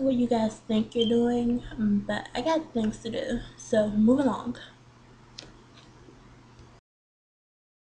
what you guys think you're doing, but I got things to do. So move along.